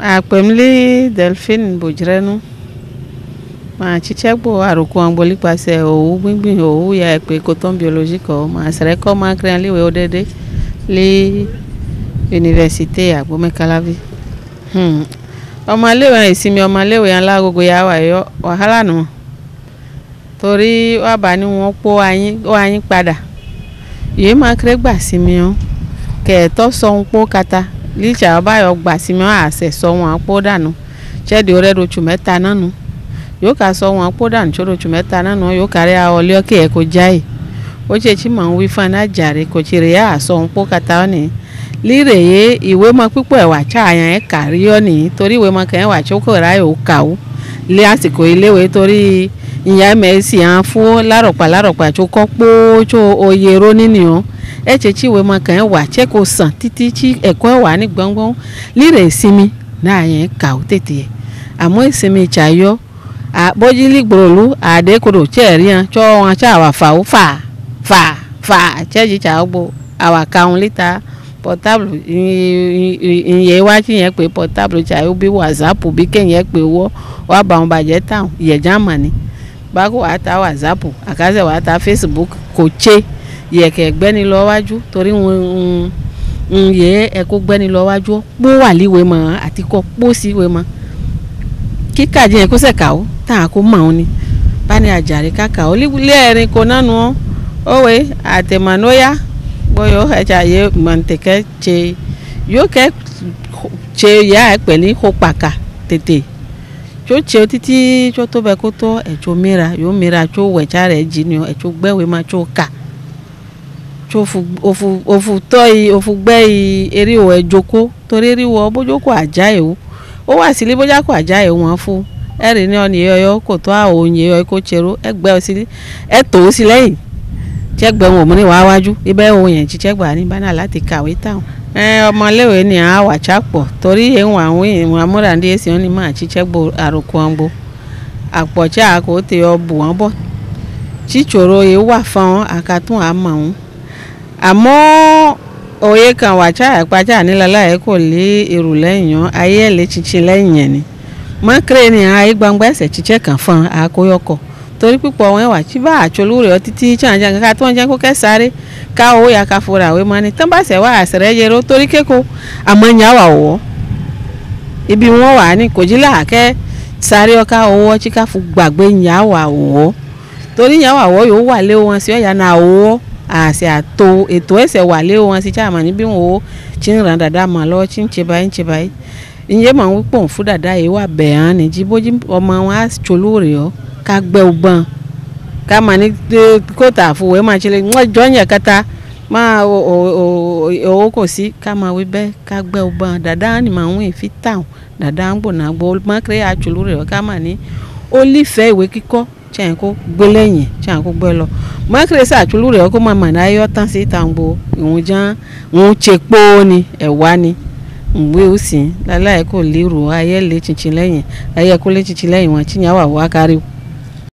akpemli delphine bojirenu ma chichegbo arukuangbo lipase owu gbingbin owu ya ekpe coton biologique o ma sereko ma krian liwe odede li université agbomekalavi hmm. ọmọléwé ìsinmi ọmọléwé yẹn lágogo ya wà yọ wàhálà nù. Torí wà bá ní wọn pọ anyin padà. Yìí máa kéré gbà sinmi ọ kẹẹtọ sọ ń pọ kata líjà ọbàyọ gbà sinmi ọ àṣẹ sọ wọn pọ dànù. Ọrẹ rojú mẹ́ta nánu yóò ká sọ wọn pọ dànù tó rojú mẹ́ta nánu yóò kárí ọlẹ ọkẹ ẹ kó jáì. Ó ṣe tí màá wí fún anájàre kò tí rèé àṣọ ń pọ kata ọ nìyí líre yé ìwé mọ pípọ̀ ẹ̀wà ṣáàyàn ẹ̀ kàrí ọ́ nìyí torí ìwé mọ kẹ́hìn wà tí ó kọ̀ ráyè ó kà ó. Lé àsìkò iléèwé torí ìyá mẹ́sì hàn fún lárọ̀pá lárọ̀pá tó kọ́ póótó oyè róní nìyẹn ẹ̀ ṣe tí ìwé mọ kẹ́hìn wà tí kò sàn títí tí ẹ̀kọ́ ẹ̀ wà ní gbọ̀ngbọ̀n líre ìsinmi náà yẹn kà ó tètè. Yẹ àmọ́ ìsinmi ìṣàyọ bójúlí gbòòlù àdékòdò chẹ́ẹ̀rí hàn tí wọ́n ṣàwà fà ó fà fà fà chẹ́ẹ̀jì ṣàwọ́ àwà kàún líta portable ìyẹn iwájú yẹn pé portable ṣàyẹ̀wò bí whatsapp bí kéèyàn pé wọ́ wà bá wọn bàjẹ́ táwọn ìyẹ̀já mà ní báko wàá ta whatsapp àkàṣe wàá ta facebook kò ṣe yẹ̀kẹ̀ gbẹ́ni lọ wájú torí ń yẹ ẹ̀kọ́ gbẹ́ni lọ wájú. Pó wà líwe mọ́ àti kọ́ pó sí ìwé mọ́. Kíkà jẹ́ kó sẹ̀ka ó tá a kó mọ̀ ọ́n ni. Bá ní àjàre káka ó lé ẹ̀rín kò nánu ọ́. Òwe àtẹ̀mọ́nóyá boyo ẹja ye mọ̀ntẹ̀kẹ́ tse yóò kẹ́ tse ya ẹ pẹ̀lú kópaka tètè. Tso tse títí tso tó bẹ tó ẹ̀tso mìíràn yóò mìíràn tso wẹ̀tsa rẹ̀ dzi ni ẹ̀tso gbẹ́wé ma tso ka tso ofu ofu tọ́ yi ofu gbẹ́ yi eriwo ẹ̀dzoko torí eriwo bójókò àjà o ó wà sílé bójá kò àjà yìí wọn fún. Ẹ̀rì ní ọ̀nì yọyọ kò tó àwọn òyìn yọyọ kó tsero ẹgbẹ́ òsì ẹ̀ tó sí lẹ́yìn. Tsẹgbẹ wọn ní wàá wájú? Ibẹ ohun yẹn tsitsẹgba ní bánà láti kàwé táwọn. ẹ ọmọléwé ni à wà tsakpọ torí ìwọn àwọn ìwọn amúrandé èsì ni máa tsitsẹgbọ àròkọ wọn bó àpọ̀tsá kò tẹ ọ bù wọn bọ. Wà àmọ́ òye kan wà tsá àkpàtsá nílala yẹ kò lé èrò lẹ́yìn yọ ayé ẹ̀ lé tsitsi lẹ́yìn yẹn ni. Mọ́kìrẹ́ ni àyè gbangba ẹsẹ̀ tsitsẹ́ kan fún akóyọkọ̀ torí pípọ̀ wọn wà tí bá àtsolú rẹ̀ títí tíyanjà kankan tó ń jẹ́ kó kẹ́ sáré ká owó ya ká fura àwé mọ́ni tán bá sẹ̀ wá àṣẹrẹ́ yẹrọ torí kéko àmọ́ ń yà wà wọ́ ibi wọn wà ní kò jí làákẹ́ sáré ọ̀ká owó tí ká fún gbàgbé ń yà wà wọ́ torí yà wà wọ́ yóò wà lé wọn sí ọ̀yà náà owó àṣẹ àtò ètò ẹ̀sẹ̀ wà lé wọn sí chairman níbí wọn owó tí ń ràn dàda mà lọ́wọ́ tí ń ṣe báyìí ń ṣe báyìí. Ìyẹn màá wípọ̀ fún dàda yìí wà bẹ̀ hàn ní jí bójú ọmọ wọn á rẹ̀ ọ́ ká gbẹ́ ọgbọ́n ká máa ní kóòtà àfọwọ́ máa ṣe lè wọ́n jọ yẹn kẹta máa owó kò sí ká máa wí bẹ́ẹ̀ ká gbẹ́ ọgbọ́n. Dàda ni màá ń fi tàn dàda ń gbòòna gbọ́ mákèrè àjòlú rẹ̀ ká máa ní ó lífẹ̀ẹ́ ìwé kíkọ́ tíyẹn kó gbé lẹ́yìn tíyẹn kó gbé lọ. Mákèrè sàjòlú rẹ̀ kó máa mà ní ayọ́ tán sí tàǹgbò ìwọ̀n já ń ṣe pọ́ ni ẹ̀wá ni. Ìwé òsì láláì kò lérò ayé lè chinchin lẹ́yìn ayé kó lè chinchin lẹ́yìn wọn wà wá kárí